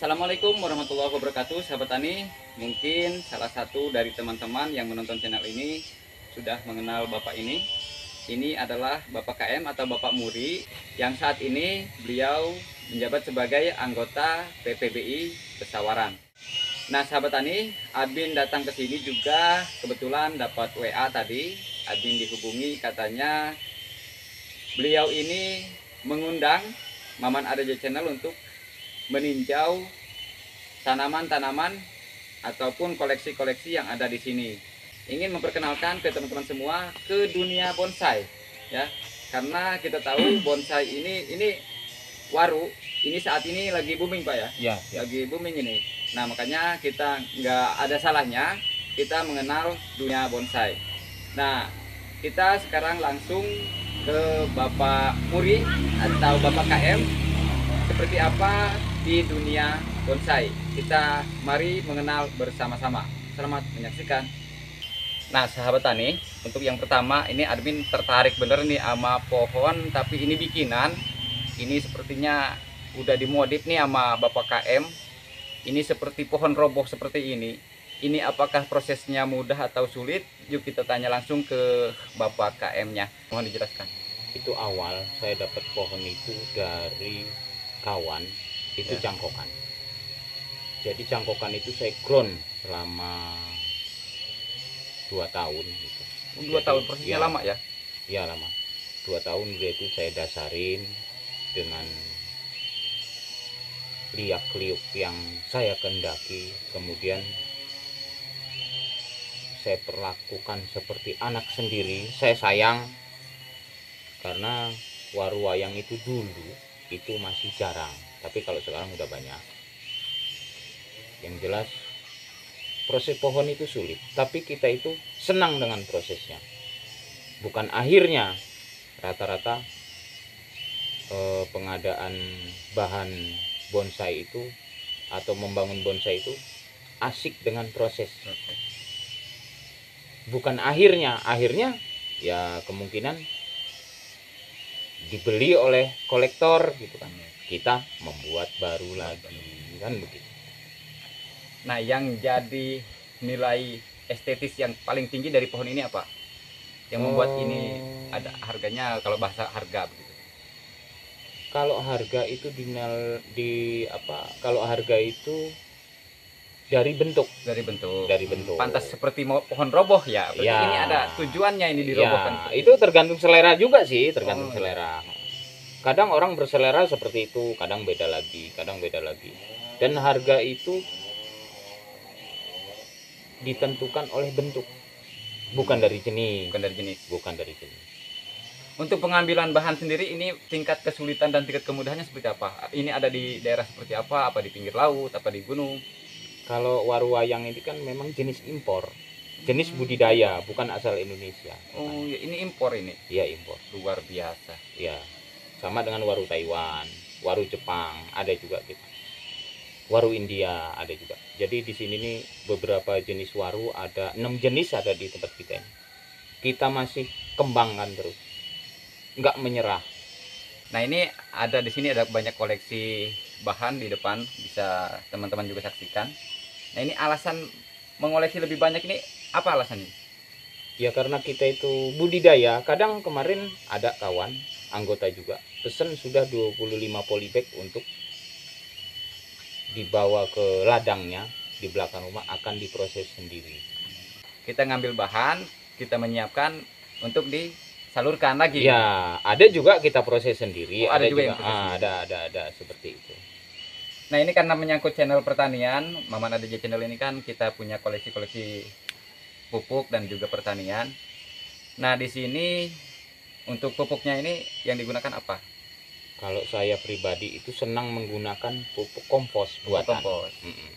Assalamualaikum warahmatullahi wabarakatuh sahabat tani. Mungkin salah satu dari teman-teman yang menonton channel ini Sudah mengenal bapak ini. Ini adalah Bapak KM atau Bapak Muri Yang saat ini beliau menjabat sebagai anggota PPBI Pesawaran. Nah sahabat tani Admin datang ke sini juga kebetulan dapat WA tadi. Admin dihubungi katanya Beliau ini mengundang Maman Adaja Channel untuk meninjau tanaman-tanaman ataupun koleksi-koleksi yang ada di sini. Ingin memperkenalkan ke teman-teman semua ke dunia bonsai, ya. Karena kita tahu bonsai ini ini waru ini saat ini lagi booming pak ya, Ya, ya. lagi booming ini. Nah makanya kita nggak ada salahnya kita mengenal dunia bonsai. Nah kita sekarang langsung ke Bapak Muri atau Bapak KM seperti apa di dunia bonsai. Kita mari mengenal bersama-sama. Selamat menyaksikan. Nah, sahabat tani, untuk yang pertama ini admin tertarik bener nih sama pohon tapi ini bikinan. Ini sepertinya udah dimodif nih sama Bapak KM. Ini seperti pohon roboh seperti ini. Ini apakah prosesnya mudah atau sulit? Yuk kita tanya langsung ke Bapak KM-nya. Mohon dijelaskan. Itu awal saya dapat pohon itu dari kawan, itu Ya. cangkokan. Jadi cangkokan itu saya ground selama dua tahun gitu. Dua Jadi, tahun prosesnya ya, lama ya? Iya lama. Dua tahun dia itu saya dasarin dengan liak liuk yang saya kendaki. Kemudian saya perlakukan seperti anak sendiri. Saya sayang karena waru wayang itu dulu itu masih jarang. Tapi kalau sekarang udah banyak. Yang jelas proses pohon itu sulit. Tapi kita itu senang dengan prosesnya. Bukan akhirnya. Rata-rata eh, pengadaan bahan bonsai itu atau membangun bonsai itu asik dengan proses. Bukan akhirnya. Akhirnya ya kemungkinan dibeli oleh kolektor gitu kan kita membuat baru lagi kan begitu Nah, yang jadi nilai estetis yang paling tinggi dari pohon ini apa? Yang membuat Oh. ini ada harganya kalau bahasa harga begitu. kalau harga itu dinal di apa kalau harga itu dari bentuk Dari bentuk. dari bentuk Pantas seperti mau pohon roboh ya. Berarti Ya. ini ada tujuannya ini dirobohkan. ya itu tergantung selera juga sih tergantung Oh, iya. selera kadang orang berselera seperti itu kadang beda lagi kadang beda lagi dan harga itu ditentukan oleh bentuk bukan dari jenis bukan dari jenis. bukan dari jenis Untuk pengambilan bahan sendiri ini tingkat kesulitan dan tingkat kemudahannya seperti apa? Ini ada di daerah seperti apa? Apa di pinggir laut? Apa di gunung? kalau waru wayang ini kan memang jenis impor jenis budidaya bukan asal Indonesia Oh, ya, ini impor ini. iya impor Luar biasa. Ya, sama dengan waru Taiwan, waru Jepang, ada juga kita. Waru India ada juga. Jadi di sini nih beberapa jenis waru ada enam jenis ada di tempat kita ini. Kita masih kembangkan terus, nggak menyerah. Nah ini ada di sini ada banyak koleksi bahan di depan bisa teman-teman juga saksikan. Nah ini alasan mengoleksi lebih banyak ini apa alasannya? Ya karena kita itu budidaya. Kadang kemarin ada kawan anggota juga pesen sudah 25 polybag untuk dibawa ke ladangnya di belakang rumah akan diproses sendiri. Kita ngambil bahan, kita menyiapkan untuk disalurkan lagi. Ya, ada juga kita proses sendiri. Oh, ada juga yang juga, proses ah, sendiri. ada, ada, ada seperti itu. Nah ini karena menyangkut channel pertanian, Maman Adja channel ini kan kita punya koleksi-koleksi pupuk dan juga pertanian. Nah di sini untuk pupuknya ini yang digunakan apa? Kalau saya pribadi itu senang menggunakan pupuk kompos Pupuk buatan. kompos. Mm-mm.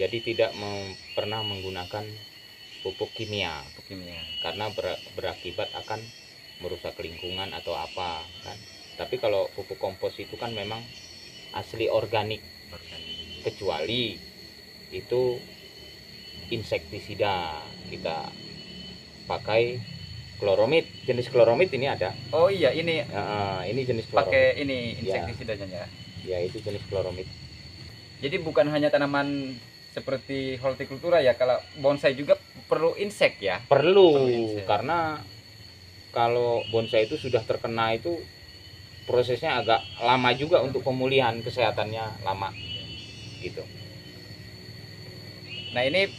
Jadi tidak mem- pernah menggunakan pupuk kimia Pupuk kimia. karena ber- berakibat akan merusak lingkungan atau apa kan. Tapi kalau pupuk kompos itu kan memang asli organik kecuali itu insektisida kita pakai kloromid jenis kloromid ini ada Oh iya ini Ya, ini jenis kloromid pakai ini Ya. insektisidanya ya. ya itu jenis kloromid Jadi bukan hanya tanaman seperti hortikultura ya, kalau bonsai juga perlu insek ya. perlu Perlu insek. karena kalau bonsai itu sudah terkena itu prosesnya agak lama juga untuk pemulihan kesehatannya lama gitu Nah ini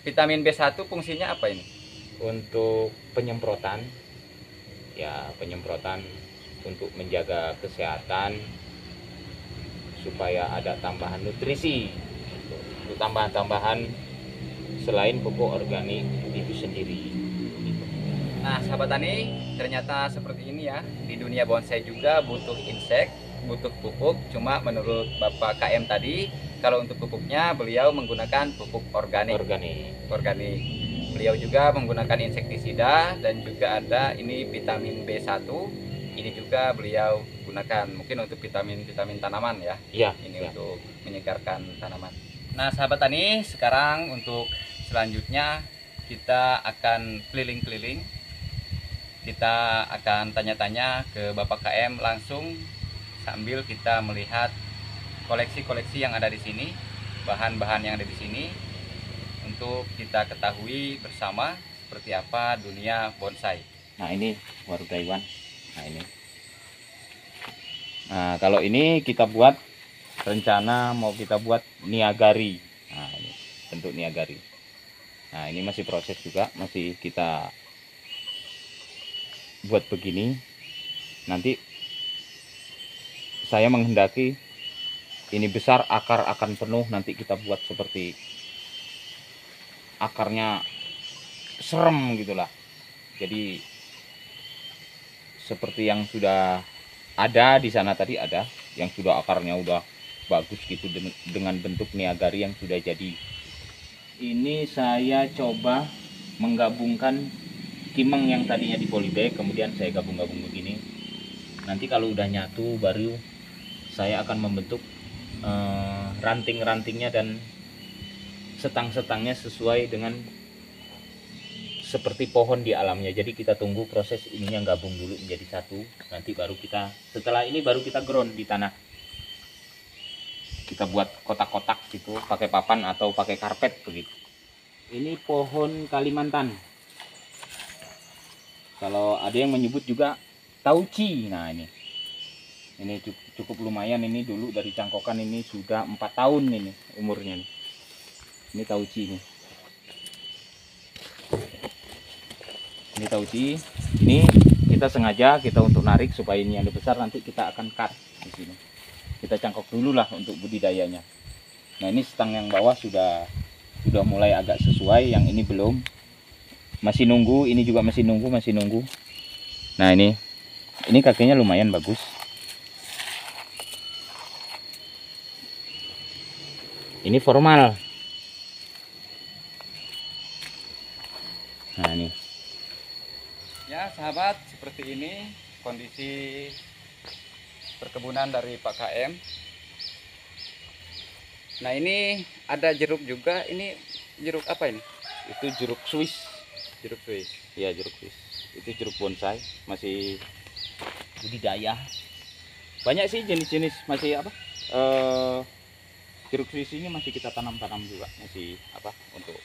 vitamin B1 fungsinya apa ini? Untuk penyemprotan ya penyemprotan untuk menjaga kesehatan supaya ada tambahan nutrisi untuk tambahan-tambahan selain pupuk organik itu sendiri. Nah sahabat tani ternyata seperti ini ya di dunia bonsai juga butuh insek, butuh pupuk. Cuma menurut Bapak KM tadi kalau untuk pupuknya beliau menggunakan pupuk organik. organik organik. Beliau juga menggunakan insektisida dan juga ada ini vitamin B1. Ini juga beliau gunakan mungkin untuk vitamin-vitamin tanaman ya. ya Ini ya. untuk menyegarkan tanaman. Nah, sahabat tani, sekarang untuk selanjutnya kita akan keliling-keliling. Kita akan tanya-tanya ke Bapak KM langsung sambil kita melihat koleksi-koleksi yang ada di sini, bahan-bahan yang ada di sini untuk kita ketahui bersama seperti apa dunia bonsai. Nah ini waru Taiwan. Nah ini. Nah kalau ini kita buat rencana mau kita buat niagari. Nah ini bentuk niagari. Nah ini masih proses juga, masih kita buat begini. Nanti saya menghendaki ini besar akar akan penuh nanti kita buat seperti akarnya serem gitulah. Jadi seperti yang sudah ada di sana tadi ada yang sudah akarnya udah bagus gitu den- dengan bentuk niagari yang sudah jadi. Ini saya coba menggabungkan kimeng yang tadinya di polybag kemudian saya gabung-gabung begini. Nanti kalau udah nyatu baru saya akan membentuk eh, ranting-rantingnya dan setang-setangnya sesuai dengan seperti pohon di alamnya. Jadi kita tunggu proses ininya gabung dulu menjadi satu. Nanti baru kita setelah ini baru kita ground di tanah. Kita buat kotak-kotak gitu, pakai papan atau pakai karpet begitu. Ini pohon Kalimantan. Kalau ada yang menyebut juga tauci. Nah ini, ini cukup, lumayan. Ini dulu dari cangkokan ini sudah empat tahun ini umurnya. Nih. Ini tauci nih. ini. Tauci ini kita sengaja kita untuk narik supaya ini yang besar nanti kita akan cut di sini. Kita cangkok dulu lah untuk budidayanya. Nah ini stang yang bawah sudah sudah mulai agak sesuai yang ini belum. Masih nunggu ini juga masih nunggu masih nunggu. Nah ini ini kakinya lumayan bagus. Ini formal nah ini Ya, sahabat, seperti ini kondisi perkebunan dari Pak KM. Nah, ini ada jeruk juga. Ini jeruk apa ini? itu jeruk Swiss Jeruk Swiss. ya jeruk Swiss itu jeruk bonsai masih budidaya banyak sih jenis-jenis masih apa eh jeruk Swiss ini masih kita tanam-tanam juga masih apa untuk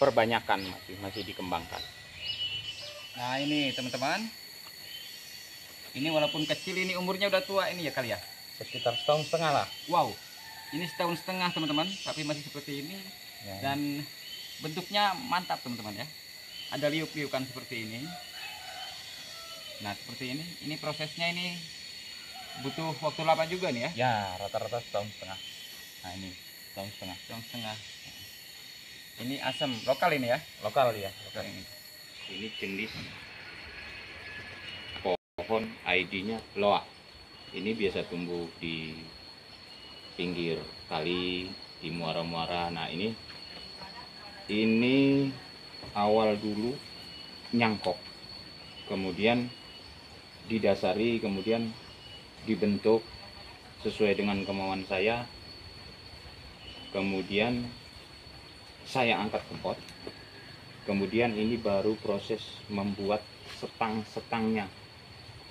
perbanyakan masih masih dikembangkan Nah, ini teman-teman. Ini walaupun kecil ini umurnya udah tua ini ya kali ya. sekitar setahun setengah lah Wow. Ini setahun setengah teman-teman, tapi masih seperti ini ya. dan bentuknya mantap teman-teman ya. Ada liuk-liukan seperti ini. Nah, seperti ini. Ini prosesnya ini butuh waktu lama juga nih ya. ya rata-rata setahun setengah nah ini setahun setengah Setahun setengah. Ini asam lokal ini ya. lokal ya Lokal ini. Ini jenis pohon ID-nya loa. Ini biasa tumbuh di pinggir kali, di muara-muara. Nah, ini ini awal dulu nyangkok. Kemudian didasari, kemudian dibentuk sesuai dengan kemauan saya. Kemudian saya angkat ke pot kemudian ini baru proses membuat setang-setangnya.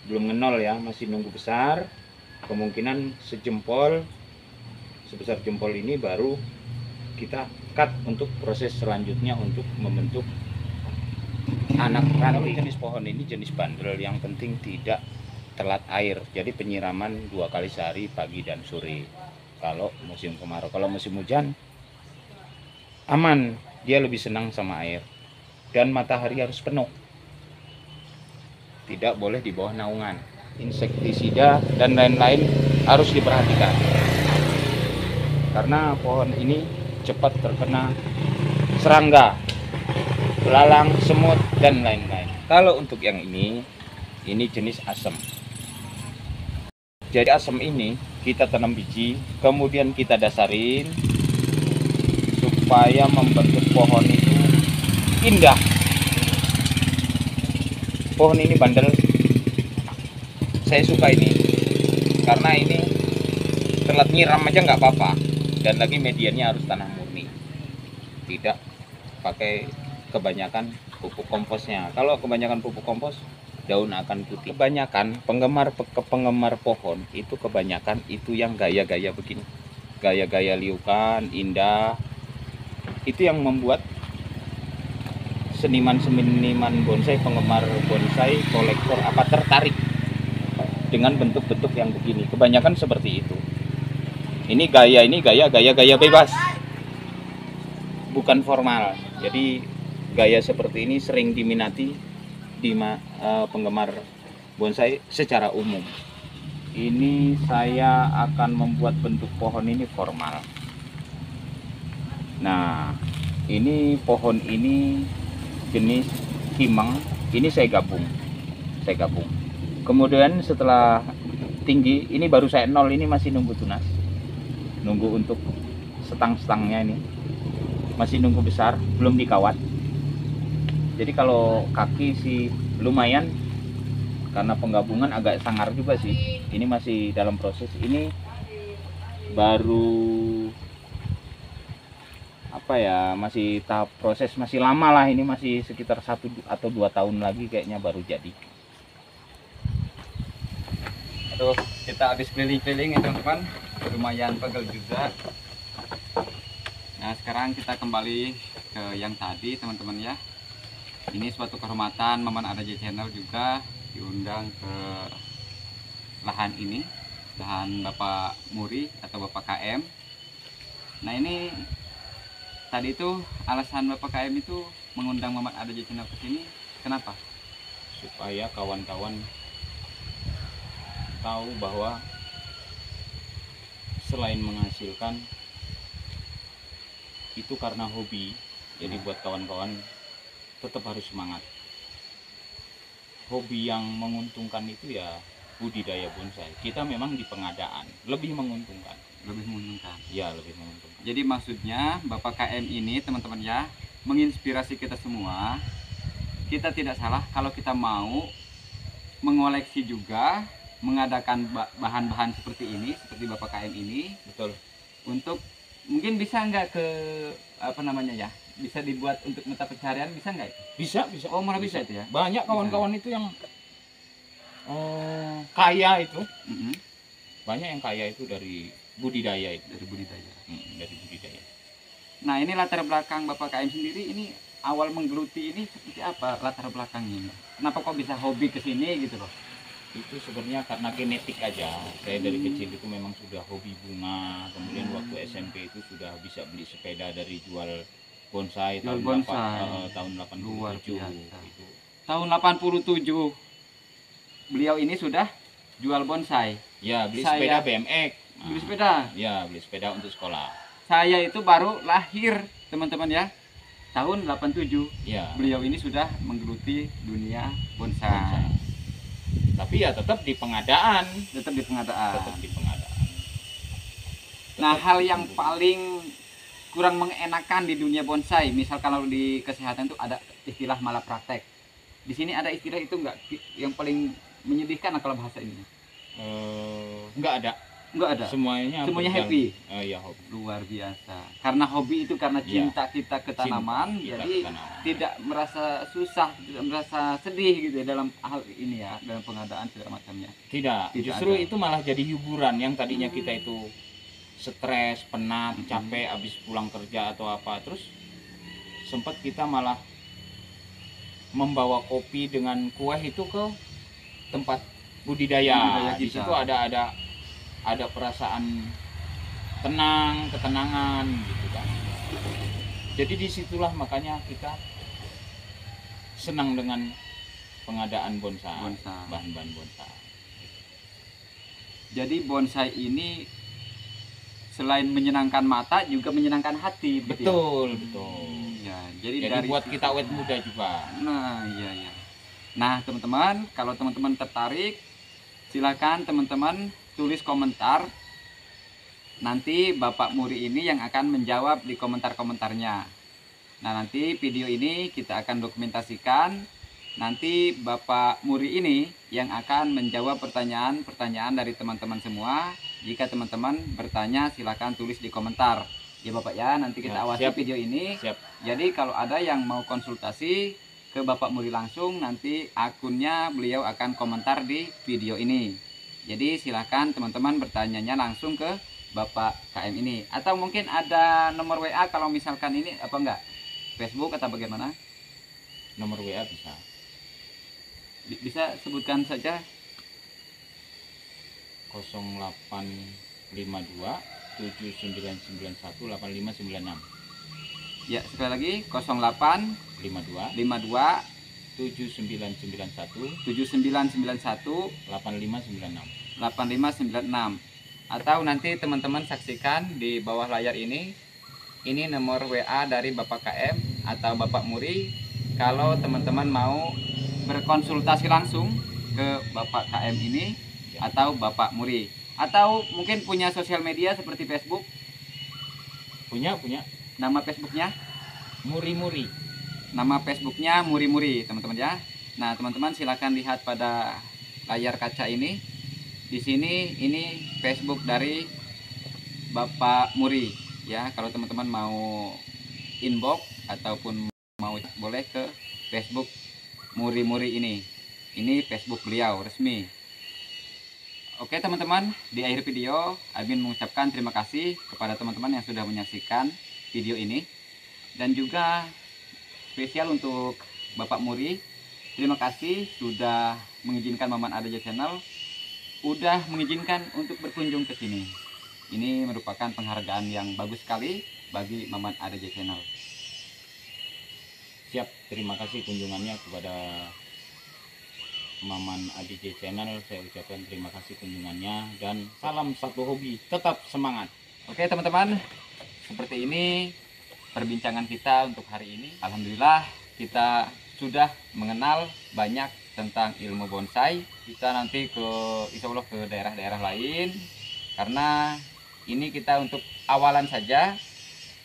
Belum ngenol ya masih nunggu besar. Kemungkinan sejempol sebesar jempol ini baru kita cut untuk proses selanjutnya untuk membentuk anak ranting. jenis pohon ini jenis bandel yang penting tidak telat air. Jadi penyiraman dua kali sehari pagi dan sore. Kalau musim kemarau. Kalau musim hujan aman. Dia lebih senang sama air dan matahari harus penuh. Tidak boleh di bawah naungan. Insektisida dan lain-lain harus diperhatikan. Karena pohon ini cepat terkena serangga belalang semut dan lain-lain. Kalau untuk yang ini ini jenis asem. Jadi asem ini kita tanam biji kemudian kita dasarin supaya membentuk pohon indah. Pohon ini bandel. Saya suka ini. Karena ini telat nyiram aja nggak apa-apa. Dan lagi mediannya harus tanah murni. Tidak pakai kebanyakan pupuk komposnya. Kalau kebanyakan pupuk kompos daun akan putih. Kebanyakan penggemar penggemar pohon itu kebanyakan itu yang gaya-gaya begini. Gaya-gaya liukan indah. Itu yang membuat seniman-seniman bonsai penggemar bonsai kolektor apa tertarik dengan bentuk-bentuk yang begini. Kebanyakan seperti itu. Ini gaya ini gaya gaya gaya bebas. Bukan formal. Jadi gaya seperti ini sering diminati di uh, penggemar bonsai secara umum. Ini saya akan membuat bentuk pohon ini formal. Nah ini pohon ini jenis himang ini saya gabung. Saya gabung. Kemudian setelah tinggi ini baru saya nol ini masih nunggu tunas. Nunggu untuk setang-setangnya ini. Masih nunggu besar belum dikawat. Jadi kalau kaki sih lumayan karena penggabungan agak sangar juga sih. Ini masih dalam proses. Ini baru apa ya masih tahap proses masih lama lah ini masih sekitar satu atau dua tahun lagi kayaknya baru jadi. Aduh, kita habis keliling-keliling ya teman-teman. Lumayan pegel juga. Nah sekarang kita kembali ke yang tadi teman-teman ya. Ini suatu kehormatan Maman ada channel juga diundang ke lahan ini. Lahan Bapak Muri atau Bapak KM nah ini tadi itu alasan Bapak KM itu mengundang Maman ada channel ke sini. Kenapa? Supaya kawan-kawan tahu bahwa selain menghasilkan itu karena hobi. Jadi buat kawan-kawan tetap harus semangat. Hobi yang menguntungkan itu ya budidaya bonsai. Kita memang di pengadaan. Lebih menguntungkan. Lebih menguntungkan. Ya lebih menguntungkan. Jadi maksudnya Bapak KM ini teman-teman ya menginspirasi kita semua. Kita tidak salah kalau kita mau mengoleksi juga mengadakan bahan-bahan seperti ini seperti bapak KM ini. Betul. Untuk mungkin bisa nggak ke apa namanya ya bisa dibuat untuk mata pencarian bisa nggak bisa bisa. Oh malah bisa, bisa itu ya? Banyak kawan-kawan itu yang oh, kaya itu? Mm -hmm. banyak yang kaya itu dari budidaya itu? Dari budidaya. Hmm, dari budidaya. Nah ini latar belakang bapak KM sendiri ini awal menggeluti ini seperti apa latar belakangnya kenapa kok bisa hobi ke sini gitu loh? Itu sebenarnya karena genetik aja. Saya dari kecil itu memang sudah hobi bunga. Kemudian waktu SMP itu sudah bisa beli sepeda dari jual bonsai tahun bonsai. 8, uh, tahun 87 itu tahun 87 beliau ini sudah jual bonsai. Ya beli saya, sepeda BMX. nah, beli sepeda. Ya beli sepeda untuk sekolah. Saya itu baru lahir teman-teman ya. Tahun 87 ya. Beliau ini sudah menggeluti dunia bonsai, bonsai. Tapi ya tetap di pengadaan. Tetap di pengadaan. Tetap di pengadaan. Tetap nah hal yang paling kurang mengenakan di dunia bonsai misal kalau di kesehatan itu ada istilah malah praktek di sini ada istilah itu enggak yang paling menyedihkan kalau bahasa ini uh, enggak ada Enggak ada. Semuanya semuanya happy. Uh, ya hobi. Luar biasa. Karena hobi itu karena iya. cinta ya. kita ke tanaman, cinta jadi tanaman. tidak merasa susah, tidak merasa sedih gitu ya dalam hal ini ya, dalam pengadaan segala macamnya. Tidak. tidak Justru ada. itu malah jadi hiburan yang tadinya hmm. kita itu stres penat Mm-mm. capek habis pulang kerja atau apa terus sempat kita malah membawa kopi dengan kue itu ke tempat budidaya, Budidaya di situ ada ada ada perasaan tenang ketenangan gitu kan jadi di situlah makanya kita senang dengan pengadaan bonsai, Bonsai. bahan-bahan bonsai Jadi bonsai ini selain menyenangkan mata juga menyenangkan hati. ya? betul betul Ya, jadi, jadi dari buat kita awet muda juga Nah, iya iya. Nah, teman-teman, kalau teman-teman tertarik, silakan teman-teman tulis komentar. Nanti Bapak Muri ini yang akan menjawab di komentar-komentarnya. Nah, nanti video ini kita akan dokumentasikan. Nanti Bapak Muri ini yang akan menjawab pertanyaan-pertanyaan dari teman-teman semua. Jika teman-teman bertanya, silakan tulis di komentar. Ya Bapak ya, nanti kita Ya, awasi siap. video ini. siap Jadi kalau ada yang mau konsultasi ke Bapak Muri langsung nanti akunnya beliau akan komentar di video ini. Jadi silahkan teman-teman bertanyanya langsung ke Bapak KM ini. Atau mungkin ada nomor WA kalau misalkan ini apa enggak? Facebook atau bagaimana? nomor WA bisa Bi- Bisa sebutkan saja 0852 7991 8596 ya sekali lagi 08 52 52 7991 7991 8596 8596 atau nanti teman-teman saksikan di bawah layar ini ini nomor WA dari Bapak KM atau Bapak Muri. Kalau teman-teman mau berkonsultasi langsung ke Bapak KM ini atau Bapak Muri. Atau mungkin punya sosial media seperti Facebook? Punya punya nama Facebooknya? Muri-muri. Nama Facebooknya Muri Muri teman-teman ya. Nah teman-teman silahkan lihat pada layar kaca ini. Di sini ini Facebook dari Bapak Muri ya. Kalau teman-teman mau inbox ataupun mau boleh ke Facebook Muri Muri ini. Ini Facebook beliau resmi. Oke teman-teman di akhir video Admin mengucapkan terima kasih kepada teman-teman yang sudah menyaksikan video ini. Dan juga spesial untuk Bapak Muri. Terima kasih sudah mengizinkan Maman Adaja Channel udah mengizinkan untuk berkunjung ke sini. Ini merupakan penghargaan yang bagus sekali bagi Maman Adaja Channel. Siap terima kasih kunjungannya kepada Maman ADJ Channel. Saya ucapkan terima kasih kunjungannya dan salam satu hobi tetap semangat. Oke teman-teman seperti ini perbincangan kita untuk hari ini. Alhamdulillah kita sudah mengenal banyak tentang ilmu bonsai. Kita nanti ke insya Allah ke daerah-daerah lain. Karena ini kita untuk awalan saja.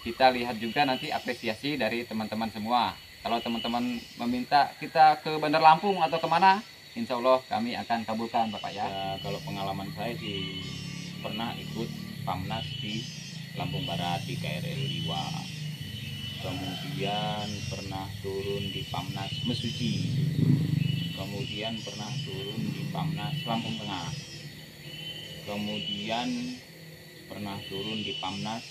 Kita lihat juga nanti apresiasi dari teman-teman semua. Kalau teman-teman meminta kita ke Bandar Lampung atau ke mana Insya Allah kami akan kabulkan Bapak ya. Ya kalau pengalaman saya sih pernah ikut Pamnas di Lampung Barat di KRL Liwa. Kemudian pernah turun di Pamnas Mesuji. Kemudian pernah turun di Pamnas Lampung Tengah. Kemudian pernah turun di Pamnas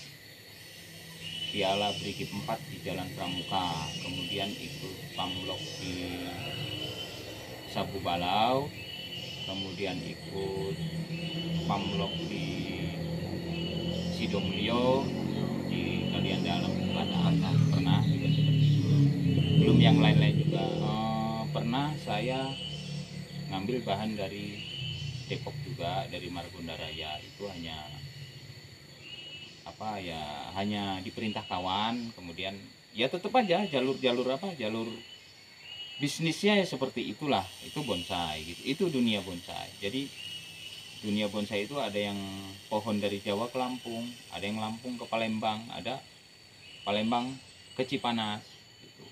Piala Brigif 4 di Jalan Pramuka. Kemudian ikut Pamlok di Sabu Balau. Kemudian ikut Pamlok di Sidomulyo di Kalian Dalam Selatan pernah juga seperti itu. Belum yang lain-lain juga. Eh, pernah saya ngambil bahan dari Depok juga dari Margonda Raya. Itu hanya apa ya hanya diperintah kawan. Kemudian ya tetap aja jalur-jalur apa jalur bisnisnya ya seperti itulah. Itu bonsai gitu. Itu dunia bonsai. Jadi dunia bonsai itu ada yang pohon dari Jawa ke Lampung ada yang Lampung ke Palembang ada Palembang ke Cipanas gitu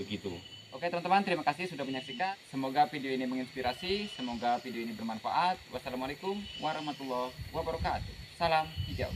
begitu Oke teman-teman, terima kasih sudah menyaksikan. Semoga video ini menginspirasi, semoga video ini bermanfaat. Wassalamualaikum warahmatullahi wabarakatuh. Salam hijau.